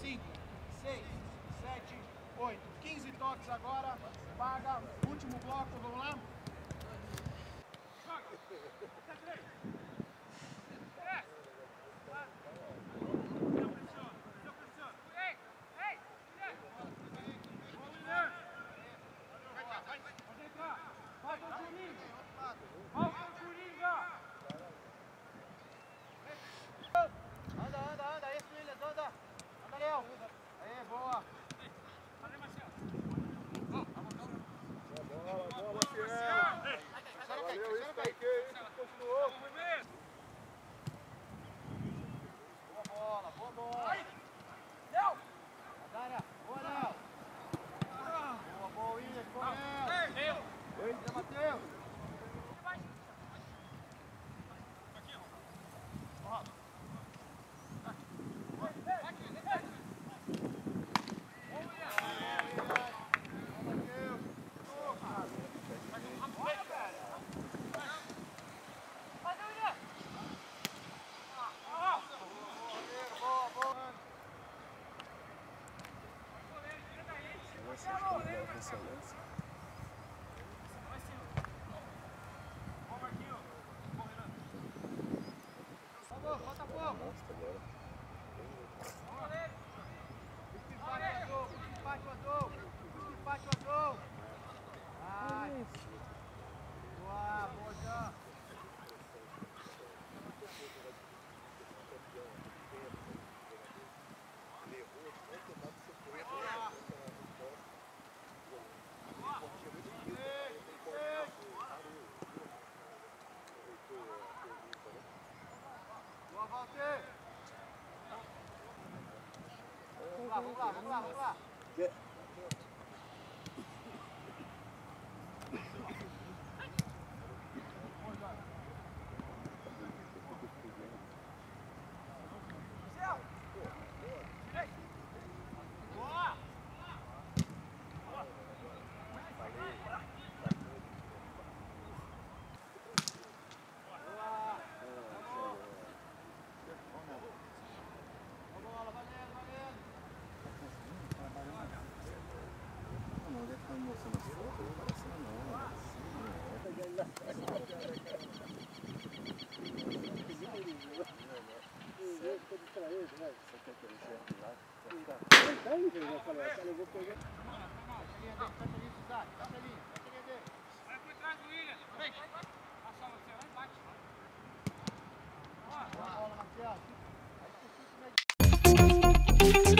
5, 6, 7, 8. 15 toques agora. Paga. Último bloco, vamos lá? Joga. Vamos, bota fogo. Empate Walter. Vamos lá, vamos lá, vamos Aí, eu vou falar, eu vou pegar. Vai por trás do William. Vem. Passa você, vai, bate. Boa bola, Marcelo. Aí, por cima,